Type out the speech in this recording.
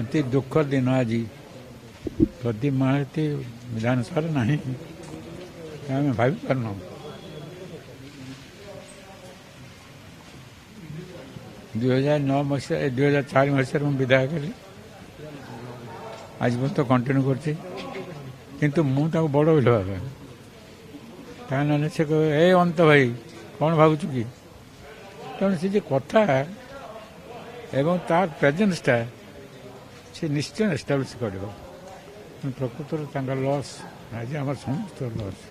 अति दिन आज गर्दी माहिती विधानसभा नाही आम्ही भावी करणार दुई नौ मसीह दुई हजार चार मसीह मु विदाय आज पर्यंत कंटिन्यू करते କିନ୍ତୁ ମୁଁ ତାକୁ ବଡ଼ ବୋଲି ଭାବେ ତା ନହେଲେ ସେ କହିବେ ଏ ଅନ୍ତ ଭାଇ କ'ଣ ଭାବୁଛୁ କି ତେଣୁ ସେ ଯେ କଥା ଏବଂ ତା ପ୍ରେଜେନ୍ସଟା ସେ ନିଶ୍ଚୟ ଏଷ୍ଟାବ୍ଲିଶ୍ କରିବ ପ୍ରକୃତରେ ତାଙ୍କ ଲସ୍ ଆଜି ଆମର ସମସ୍ତ ଲସ୍